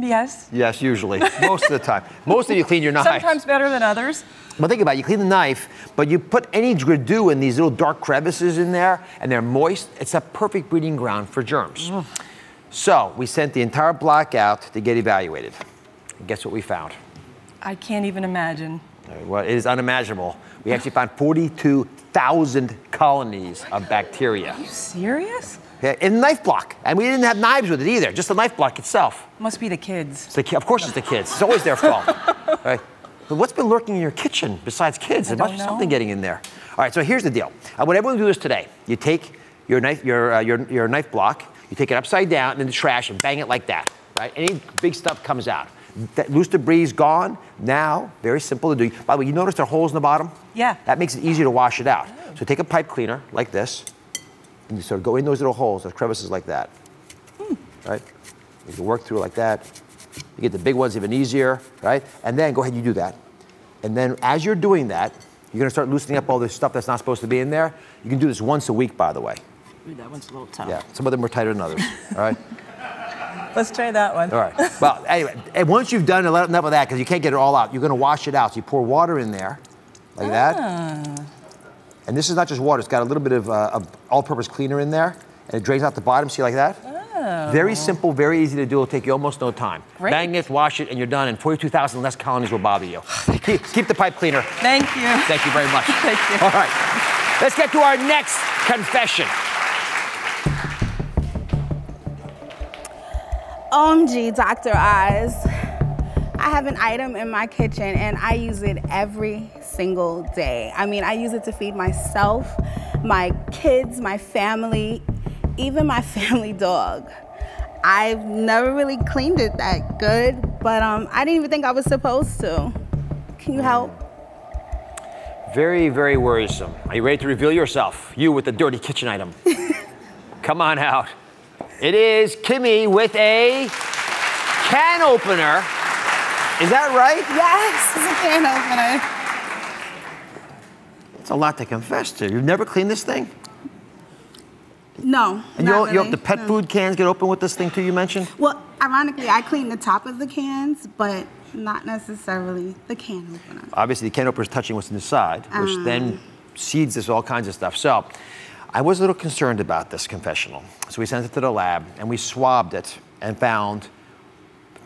Speaker 20: Yes.
Speaker 3: Yes, usually. Most of the time. Most of you clean your knives.
Speaker 20: Sometimes better than others.
Speaker 3: But think about it, you clean the knife, but you put any gradue in these little dark crevices in there, and they're moist. It's a perfect breeding ground for germs. So we sent the entire block out to get evaluated. And guess what we found?
Speaker 20: I can't even imagine.
Speaker 3: Well, it is unimaginable. We actually found 42,000 colonies of bacteria.
Speaker 20: Are you serious?
Speaker 3: Yeah, in the knife block. And we didn't have knives with it either, just the knife block itself.
Speaker 20: Must be the kids.
Speaker 3: It's the ki- of course, it's the kids. It's always their fault. right? But what's been lurking in your kitchen besides kids? There must be something getting in there. All right, so here's the deal. Uh, what everyone do is today, you take your knife, your, uh, your, your knife block, you take it upside down in the trash and bang it like that. Right? Any big stuff comes out. That loose debris is gone. Now, very simple to do. By the way, you notice there are holes in the bottom?
Speaker 20: Yeah.
Speaker 3: That makes it easier to wash it out. So take a pipe cleaner like this, and you sort of go in those little holes, those crevices like that. Hmm. Right? You can work through it like that. You get the big ones even easier, right? And then go ahead and you do that. And then as you're doing that, you're gonna start loosening up all this stuff that's not supposed to be in there. You can do this once a week, by the way.
Speaker 20: Ooh, that one's a little tough.
Speaker 3: Yeah, some of them are tighter than others, all right?
Speaker 7: Let's try that one.
Speaker 3: All right. Well, anyway, and once you've done enough of that, because you can't get it all out, you're going to wash it out. So you pour water in there, like that.
Speaker 7: Ah.
Speaker 3: And this is not just water; it's got a little bit of, uh, of all-purpose cleaner in there, and it drains out the bottom. See, like that.
Speaker 7: Oh.
Speaker 3: Very simple, very easy to do. It'll take you almost no time.
Speaker 7: Great.
Speaker 3: Bang it, wash it, and you're done. And 42,000 less colonies will bother you. keep, keep the pipe cleaner.
Speaker 7: Thank you.
Speaker 3: Thank you very much.
Speaker 7: Thank you.
Speaker 3: All right. Let's get to our next confession.
Speaker 21: OMG, Dr. Oz. I have an item in my kitchen and I use it every single day. I mean, I use it to feed myself, my kids, my family, even my family dog. I've never really cleaned it that good, but um, I didn't even think I was supposed to. Can you help?
Speaker 3: Very, very worrisome. Are you ready to reveal yourself? You with the dirty kitchen item. Come on out. It is Kimmy with a can opener. Is that right?
Speaker 21: Yes, it's a can opener.
Speaker 3: It's a lot to confess to. You've never cleaned this thing?
Speaker 21: No.
Speaker 3: And you,
Speaker 21: not
Speaker 3: you
Speaker 21: really,
Speaker 3: the pet
Speaker 21: no.
Speaker 3: food cans get open with this thing too, you mentioned?
Speaker 21: Well, ironically, I clean the top of the cans, but not necessarily the can opener.
Speaker 3: Obviously, the can opener is touching what's inside, which
Speaker 21: Um.
Speaker 3: then seeds this all kinds of stuff. So I was a little concerned about this confessional. So we sent it to the lab and we swabbed it and found,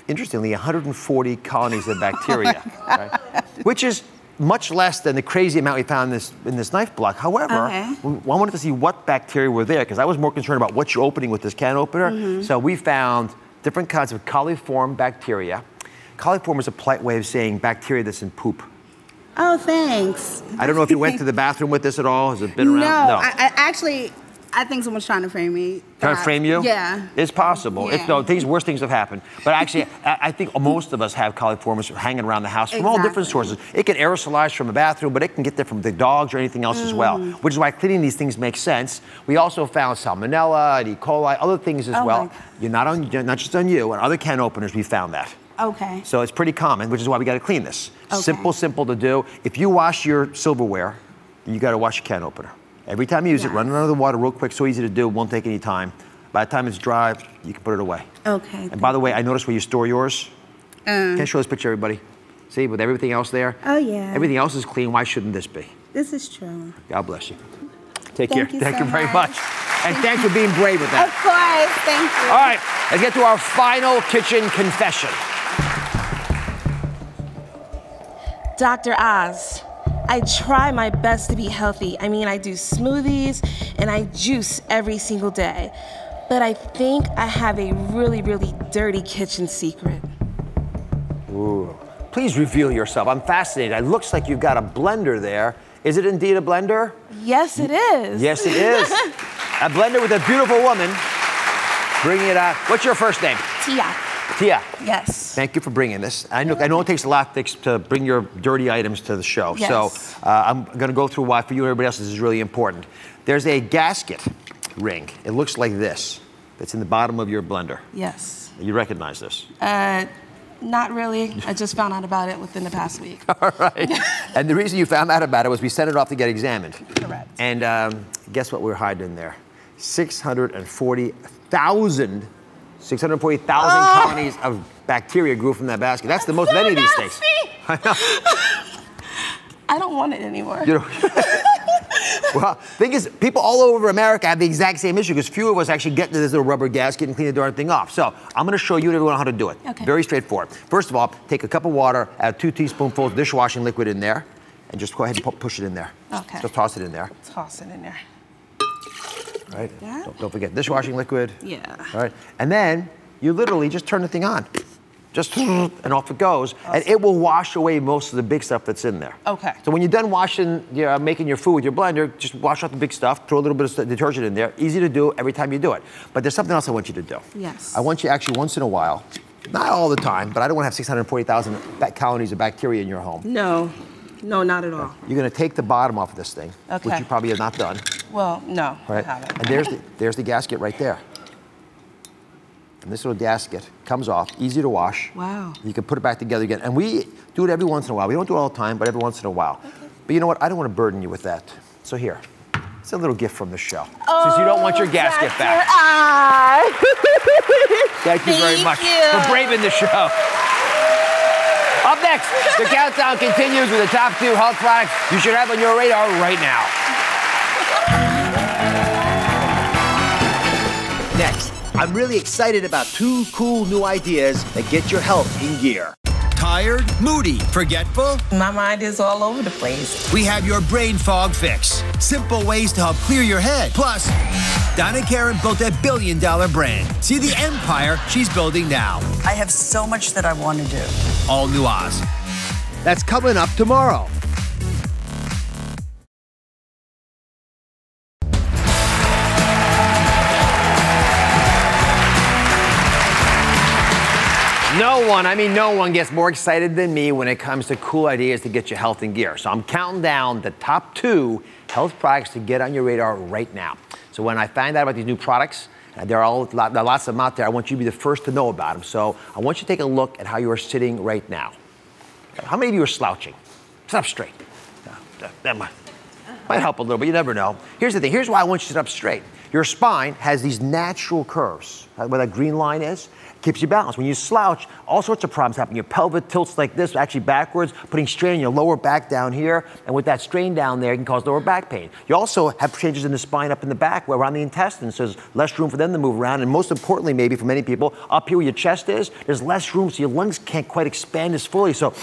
Speaker 3: interestingly, 140 colonies of bacteria, right? which is much less than the crazy amount we found in this, in this knife block. However,
Speaker 21: Okay.
Speaker 3: we I wanted to see what bacteria were there because I was more concerned about what you're opening with this can opener.
Speaker 21: Mhm.
Speaker 3: So we found different kinds of coliform bacteria. Coliform is a polite way of saying bacteria that's in poop.
Speaker 21: Oh, thanks.
Speaker 3: I don't know if you went to the bathroom with this at all. Has it been around?
Speaker 21: no,
Speaker 3: around?
Speaker 21: I, I actually, I think someone's trying to frame me.
Speaker 3: Trying to frame you?
Speaker 21: Yeah.
Speaker 3: It's possible. It's,
Speaker 21: Yeah.
Speaker 3: no, things, worse things have happened. But actually, I, I think most of us have coliforms hanging around the house from all different
Speaker 21: Exactly.
Speaker 3: sources. It can aerosolize from a bathroom, but it can get there from the dogs or anything else as well,
Speaker 21: Mm.
Speaker 3: which is why cleaning these things makes sense. We also found salmonella, and E. coli, other things as
Speaker 21: Oh
Speaker 3: well. You're not, on, not just on you, and other can openers, we found that.
Speaker 21: Okay.
Speaker 3: So it's pretty common, which is why we got to clean this.
Speaker 21: Okay.
Speaker 3: Simple, simple to do. If you wash your silverware, you got to wash your can opener. Every time you use it, run it under the water real quick, so easy to do, won't take any time. By the time it's dry, you can put it away.
Speaker 21: Okay.
Speaker 3: And by the way, I noticed where you store yours.
Speaker 21: Um,
Speaker 3: Can I show this picture, everybody? See, with everything else there?
Speaker 21: Oh, yeah.
Speaker 3: Everything else is clean. Why shouldn't this be?
Speaker 21: This is true.
Speaker 3: God bless you. Take
Speaker 21: Thank
Speaker 3: care.
Speaker 21: you
Speaker 3: thank
Speaker 21: so
Speaker 3: you very
Speaker 21: much.
Speaker 3: much. And thanks for being brave with that.
Speaker 21: Of course. Thank you.
Speaker 3: All right, let's get to our final kitchen confession.
Speaker 22: Dr. Oz, I try my best to be healthy. I mean, I do smoothies and I juice every single day. But I think I have a really, really dirty kitchen secret.
Speaker 3: Ooh. Please reveal yourself. I'm fascinated. It looks like you've got a blender there. Is it indeed a blender?
Speaker 22: Yes, it is.
Speaker 3: Yes, it is. a blender with a beautiful woman bringing it out. What's your first name?
Speaker 22: Tia.
Speaker 3: Tia.
Speaker 22: Yes.
Speaker 3: Thank you for bringing this. I know, I know it takes a lot to, to bring your dirty items to the show.
Speaker 22: Yes.
Speaker 3: So uh, I'm going to go through why for you and everybody else this is really important. There's a gasket ring. It looks like this. That's in the bottom of your blender.
Speaker 22: Yes.
Speaker 3: You recognize this.
Speaker 22: Uh, not really. I just found out about it within the past week.
Speaker 3: All right. and the reason you found out about it was we sent it off to get examined.
Speaker 22: Correct.
Speaker 3: And um, guess what we're hiding in there? 640,000 640,000
Speaker 22: Oh. Ah.
Speaker 3: colonies of bacteria grew from that gasket. That's the most of any of these things. I know.
Speaker 22: I don't want it anymore.
Speaker 3: You know, well, thing is, people all over America have the exact same issue because few of us actually get to this little rubber gasket and clean the darn thing off. So I'm going to show you and everyone how to do it.
Speaker 22: Okay.
Speaker 3: Very straightforward. First of all, take a cup of water, add two teaspoonfuls of dishwashing liquid in there, and just go ahead and pu- push it in there.
Speaker 22: Okay.
Speaker 3: Just toss it in there.
Speaker 22: Toss it in there.
Speaker 3: Right? Don't, don't forget dishwashing liquid.
Speaker 22: Yeah.
Speaker 3: All right. And then you literally just turn the thing on. Just and off it goes, and it will wash away most of the big stuff that's in there.
Speaker 22: Okay.
Speaker 3: So when you're done washing, you know, making your food with your blender, just wash out the big stuff, throw a little bit of detergent in there. Easy to do every time you do it. But there's something else I want you to do.
Speaker 22: Yes.
Speaker 3: I want you actually once in a while, not all the time, but I don't want to have 640,000 ba- colonies of bacteria in your home.
Speaker 22: No. No, not at all.
Speaker 3: You're going to take the bottom off of this thing, which you probably have not done.
Speaker 22: Well, no.
Speaker 3: Right.
Speaker 22: I haven't.
Speaker 3: And there's the, there's the gasket right there. And this little gasket comes off, easy to wash.
Speaker 22: Wow.
Speaker 3: You can put it back together again. And we do it every once in a while. We don't do it all the time, but every once in a while. But you know what? I don't want to burden you with that. So here, It's a little gift from the show. Since you don't want your gasket back.
Speaker 22: Ah.
Speaker 3: Thank you very much
Speaker 22: you.
Speaker 3: for braving the show. Next, the countdown continues with the top two health products you should have on your radar right now.
Speaker 1: Next, I'm really excited about two cool new ideas that get your health in gear.
Speaker 15: Tired, moody, forgetful?
Speaker 7: My mind is all over the place.
Speaker 15: We have your brain fog fix. Simple ways to help clear your head. Plus, Donna Karan built a billion dollar brand. See the empire she's building now.
Speaker 9: I have so much that I want to do.
Speaker 15: All new Oz.
Speaker 1: That's coming up tomorrow.
Speaker 3: No one, I mean, no one gets more excited than me when it comes to cool ideas to get your health in gear. So I'm counting down the top two health products to get on your radar right now. So when I find out about these new products, there are, all, there are lots of them out there. I want you to be the first to know about them. So I want you to take a look at how you are sitting right now. How many of you are slouching? Sit up straight. That might, might help a little, but you never know. Here's the thing. Here's why I want you to sit up straight. Your spine has these natural curves. Uh, Where that green line is, keeps you balanced. When you slouch, all sorts of problems happen. Your pelvis tilts like this, actually backwards, putting strain in your lower back down here. And with that strain down there, it can cause lower back pain. You also have changes in the spine up in the back, where around the intestines, so there's less room for them to move around. And most importantly, maybe for many people, up here where your chest is, there's less room, so your lungs can't quite expand as fully. So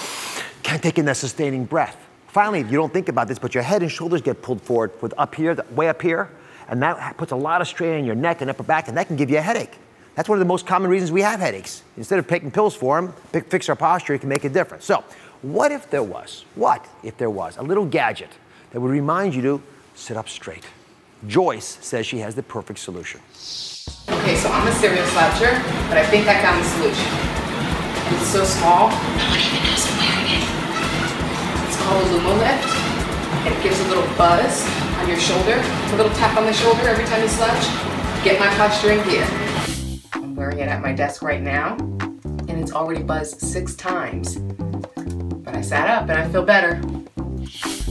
Speaker 3: can't take in that sustaining breath. Finally, if you don't think about this, but your head and shoulders get pulled forward with up here, way up here, and that puts a lot of strain on your neck and upper back, and that can give you a headache. That's one of the most common reasons we have headaches. Instead of taking pills for them, pick, fix our posture, it can make a difference. So, what if there was, what if there was a little gadget that would remind you to sit up straight? Joyce says she has the perfect solution.
Speaker 23: Okay, so I'm a serial sloucher, but I think I found the solution. It's so small. It's called a Lumo Lift. and It gives a little buzz on your shoulder, a little tap on the shoulder every time you slouch. Get my posture in gear. Wearing it at my desk right now, and it's already buzzed six times. But I sat up and I feel better.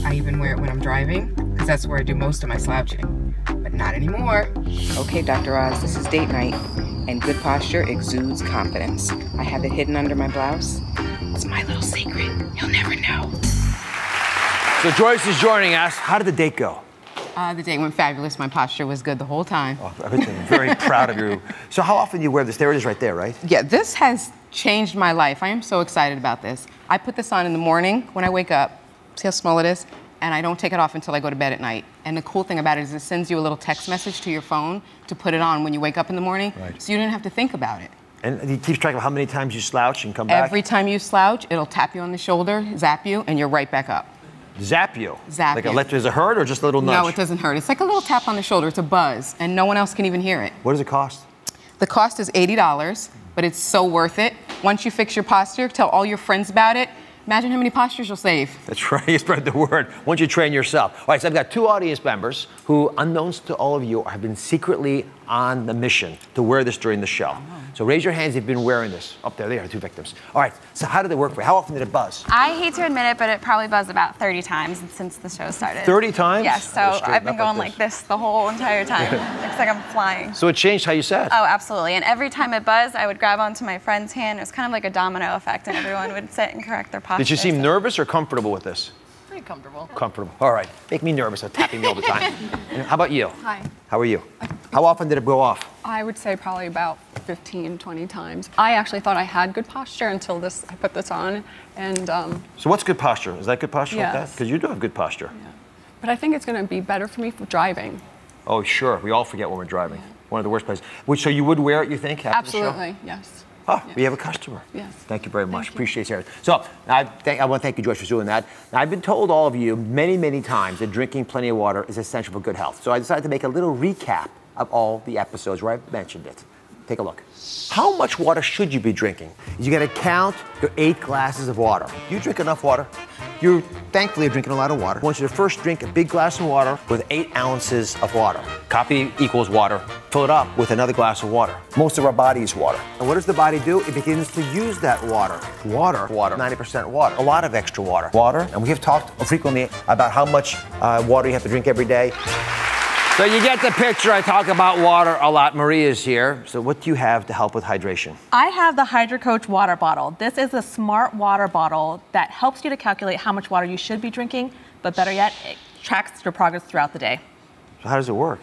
Speaker 23: I even wear it when I'm driving, because that's where I do most of my slouching. But not anymore.
Speaker 24: Okay, Dr. Oz, this is date night, and good posture exudes confidence. I have it hidden under my blouse. It's my little secret. You'll never know.
Speaker 3: So, Joyce is joining us. How did the date go?
Speaker 23: Uh, the day went fabulous. My posture was good the whole time.
Speaker 3: Oh, I'm very proud of you. So, how often do you wear this? There it is right there, right?
Speaker 23: Yeah, this has changed my life. I am so excited about this. I put this on in the morning when I wake up. See how small it is? And I don't take it off until I go to bed at night. And the cool thing about it is it sends you a little text message to your phone to put it on when you wake up in the morning.
Speaker 3: Right.
Speaker 23: So you don't have to think about it.
Speaker 3: And he keeps track of how many times you slouch and come back.
Speaker 23: Every time you slouch, it'll tap you on the shoulder, zap you, and you're right back up.
Speaker 3: Zap you.
Speaker 23: Zap
Speaker 3: like let- does it hurt or just a little nudge?
Speaker 23: No, it doesn't hurt. It's like a little tap on the shoulder. It's a buzz, and no one else can even hear it.
Speaker 3: What does it cost?
Speaker 23: The cost is $80, but it's so worth it. Once you fix your posture, tell all your friends about it. Imagine how many postures you'll save.
Speaker 3: That's right. You spread the word once you train yourself. All right, so I've got two audience members who, unknowns to all of you, have been secretly on the mission to wear this during the show. Oh, so raise your hands if you've been wearing this. Up there, they are two victims. All right, so how did it work for you? How often did it buzz?
Speaker 4: I hate to admit it, but it probably buzzed about 30 times since the show started.
Speaker 3: 30 times?
Speaker 4: Yes, so I've been going like this the whole entire time. Looks like I'm flying.
Speaker 3: So it changed how you sat.
Speaker 4: Oh, absolutely. And every time it buzzed, I would grab onto my friend's hand. It was kind of like a domino effect, and everyone would sit and correct their posture.
Speaker 3: Did you seem nervous or comfortable with this?
Speaker 4: Pretty comfortable.
Speaker 3: Comfortable. All right. Make me nervous. They're tapping me all the time. How about you?
Speaker 25: Hi.
Speaker 3: How are you? How often did it go off?
Speaker 25: I would say probably about 15, 20 times. I actually thought I had good posture until this. I put this on, and um,
Speaker 3: So what's good posture? Is that good posture like that?
Speaker 25: Yes.
Speaker 3: Because you do have good posture. Yeah.
Speaker 25: but I think it's going to be better for me for driving.
Speaker 3: Oh, sure. We all forget when we're driving. One of the worst places. Which, so you would wear it, you think, after the show?
Speaker 25: Absolutely, yes.
Speaker 3: Oh, we have a customer.
Speaker 25: Yes.
Speaker 3: Thank you very much. Appreciate it. So I, thank, I want to thank you, Joyce, for doing that. Now, I've been told all of you many, many times that drinking plenty of water is essential for good health. So I decided to make a little recap of all the episodes where I've mentioned it. Take a look. How much water should you be drinking? You got to count your eight glasses of water. You drink enough water? You're thankfully are drinking a lot of water. I want you to first drink a big glass of water with eight ounces of water. Copy equals water. Fill it up with another glass of water. Most of our body is water. And what does the body do? It begins to use that water. Water, water, 90% water. A lot of extra water. Water, and we have talked frequently about how much uh, water you have to drink every day. So you get the picture. I talk about water a lot. Maria's here. So what do you have to help with hydration?
Speaker 26: I have the HydraCoach water bottle. This is a smart water bottle that helps you to calculate how much water you should be drinking, but better yet, it tracks your progress throughout the day.
Speaker 3: So how does it work?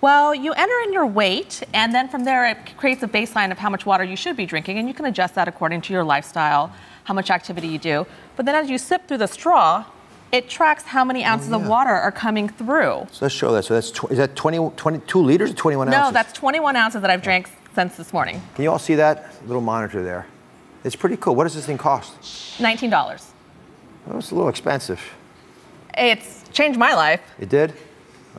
Speaker 26: Well, you enter in your weight, and then from there, it creates a baseline of how much water you should be drinking, and you can adjust that according to your lifestyle, how much activity you do. But then as you sip through the straw, it tracks how many ounces of water are coming through.
Speaker 3: So let's show that. So that's tw- is that 20, 22 liters or 21
Speaker 26: no,
Speaker 3: ounces?
Speaker 26: that's 21 ounces that I've drank since this morning.
Speaker 3: Can you all see that little monitor there? It's pretty cool. What does this thing cost?
Speaker 26: $19.
Speaker 3: Oh, it's a little expensive.
Speaker 26: It's changed my life.
Speaker 3: It did?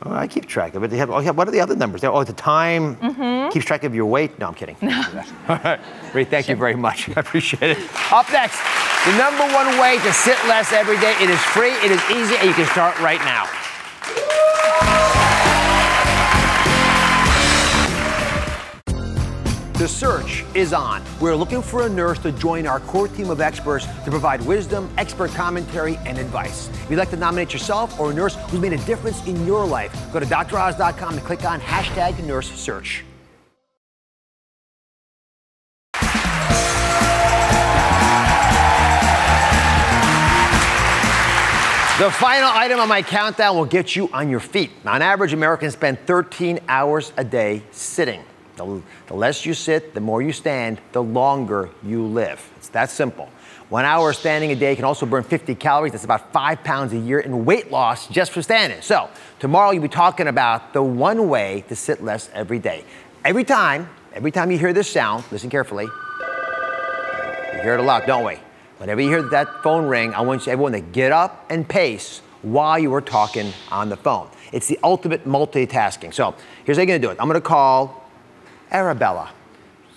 Speaker 3: Oh, I keep track of it. They have, oh, yeah, what are the other numbers? Oh, the time
Speaker 26: Mhm.
Speaker 3: keeps track of your weight. No, I'm kidding. All right. Ray, thank you very much. I appreciate it. Up next, the number one way to sit less every day. It is free, it is easy, and you can start right now. The search is on. We're looking for a nurse to join our core team of experts to provide wisdom, expert commentary, and advice. If you'd like to nominate yourself or a nurse who's made a difference in your life, go to droz.com and click on hashtag nurse search. The final item on my countdown will get you on your feet. On average, Americans spend 13 hours a day sitting. The, the less you sit, the more you stand, the longer you live. It's that simple. One hour of standing a day can also burn 50 calories. That's about five pounds a year in weight loss just for standing. So, tomorrow you'll be talking about the one way to sit less every day. Every time, every time you hear this sound, listen carefully. We hear it a lot, don't we? Whenever you hear that phone ring, I want you, everyone to get up and pace while you are talking on the phone. It's the ultimate multitasking. So here's how you're gonna do it. I'm gonna call Arabella,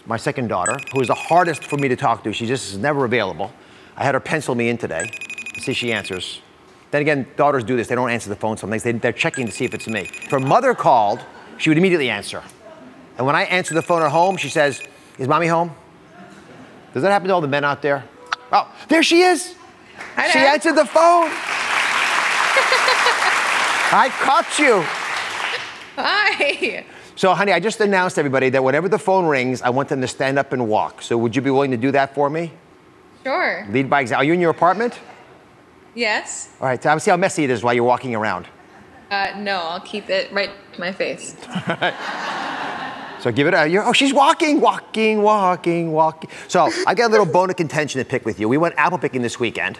Speaker 3: my second daughter, who is the hardest for me to talk to. She just is never available. I had her pencil me in today. Let's see if she answers. Then again, daughters do this. They don't answer the phone sometimes. They, they're checking to see if it's me. If her mother called, she would immediately answer. And when I answer the phone at home, she says, Is mommy home? Does that happen to all the men out there? Oh, there she is. she answered the phone. I caught you.
Speaker 27: Hi.
Speaker 3: So, honey, I just announced everybody that whenever the phone rings, I want them to stand up and walk. So, would you be willing to do that for me?
Speaker 27: Sure.
Speaker 3: Lead by example. Are you in your apartment?
Speaker 27: Yes.
Speaker 3: All right, so see how messy it is while you're walking around.
Speaker 27: Uh, no, I'll keep it right to my face.
Speaker 3: So give it a, you're, oh, she's walking, walking, walking, walking. So I got a little bone of contention to pick with you. We went apple picking this weekend.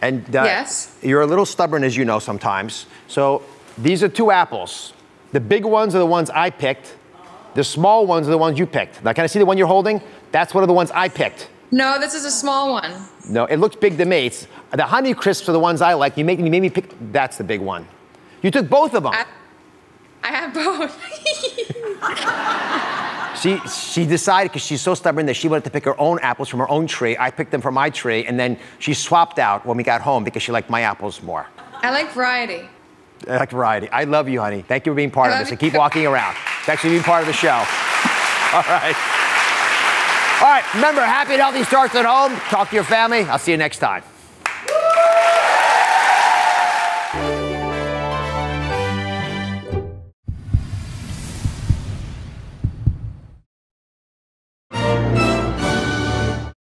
Speaker 3: And uh,
Speaker 27: Yes.
Speaker 3: you're a little stubborn, as you know, sometimes. So these are two apples. The big ones are the ones I picked. The small ones are the ones you picked. Now, can I see the one you're holding? That's one of the ones I picked.
Speaker 27: No, this is a small one.
Speaker 3: No, it looks big to me. It's, the honey crisps are the ones I like. You make, you made me pick, that's the big one. You took both of them.
Speaker 27: I have both.
Speaker 3: She, she decided because she's so stubborn that she wanted to pick her own apples from her own tree. I picked them from my tree, and then she swapped out when we got home because she liked my apples more.
Speaker 27: I like variety.
Speaker 3: I like variety. I love you, honey. Thank you for being part
Speaker 27: I
Speaker 3: of this and keep walking around. Thanks for being part of the show. All right. All right, remember, happy and healthy starts at home. Talk to your family. I'll see you next time.